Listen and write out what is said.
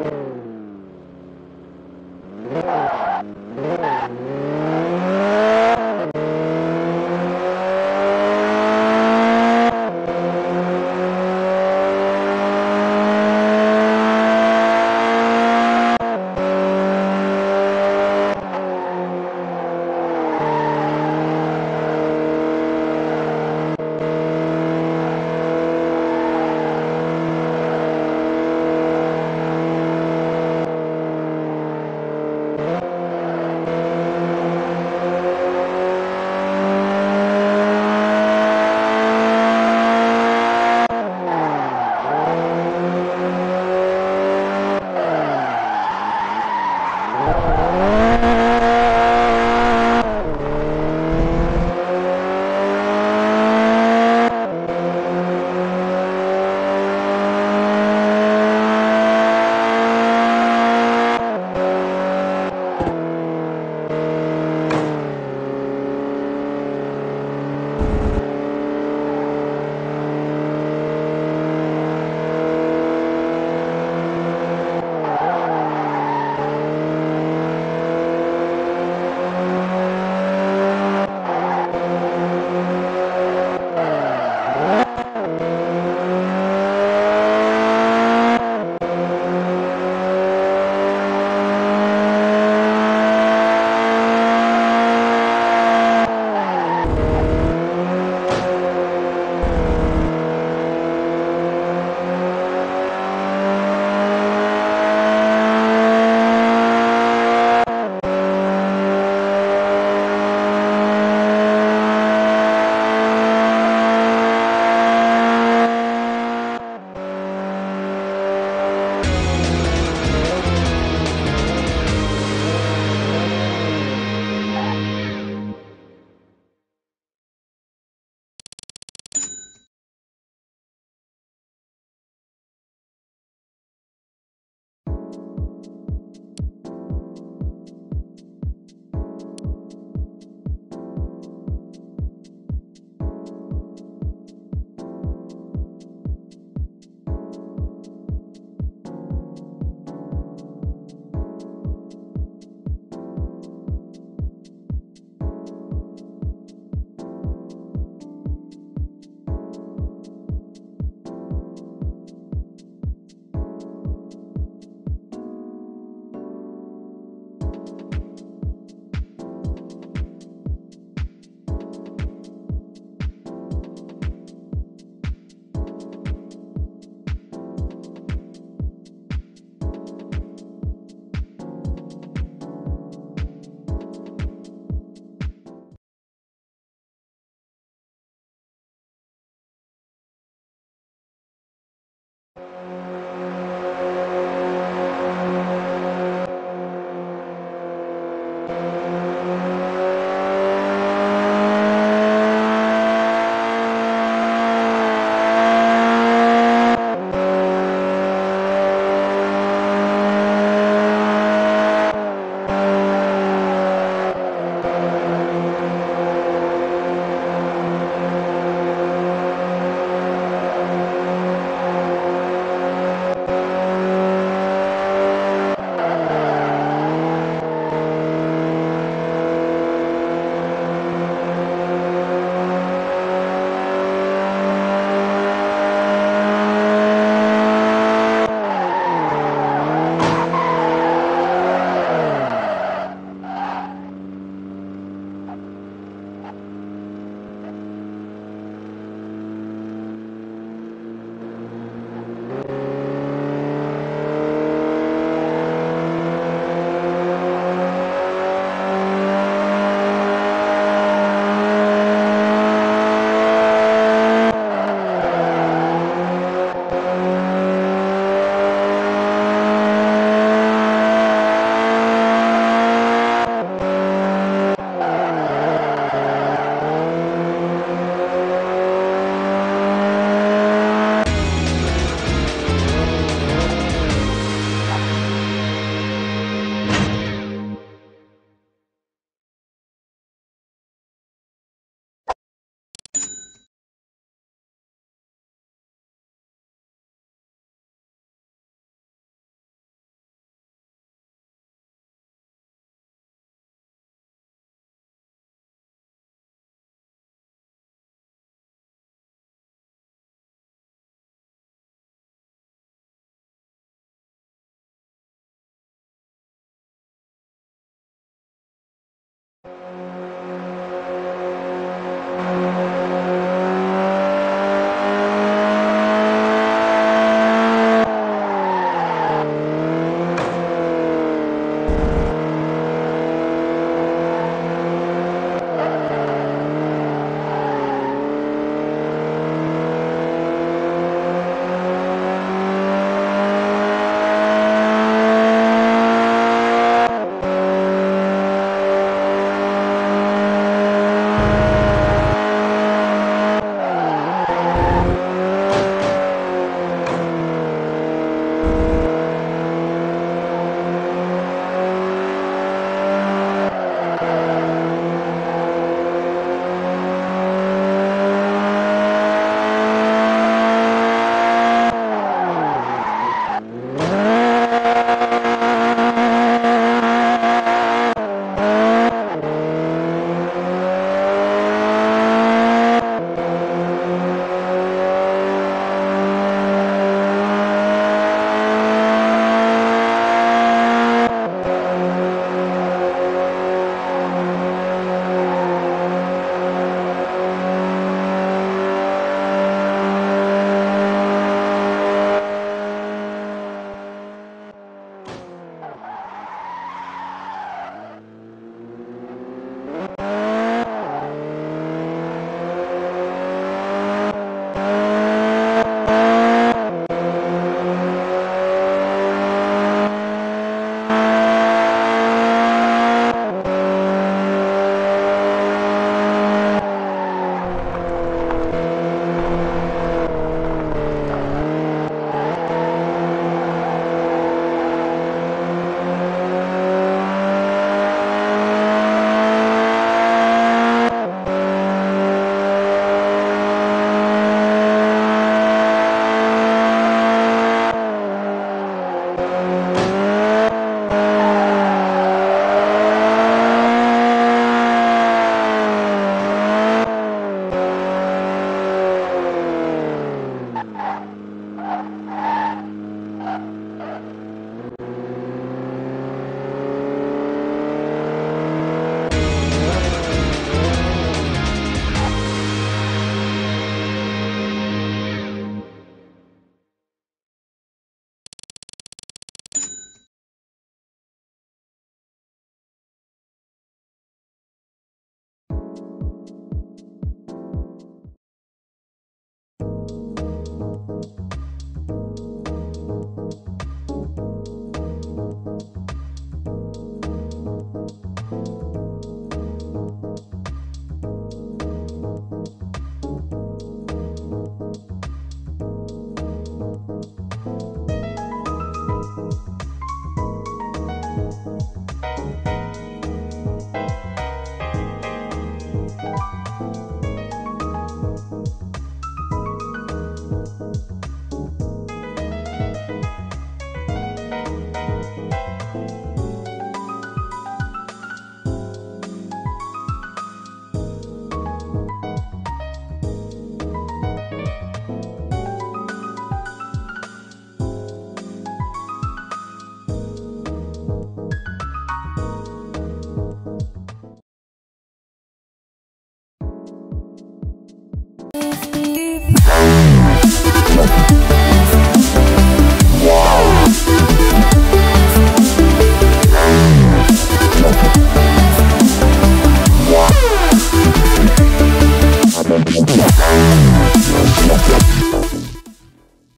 Oh.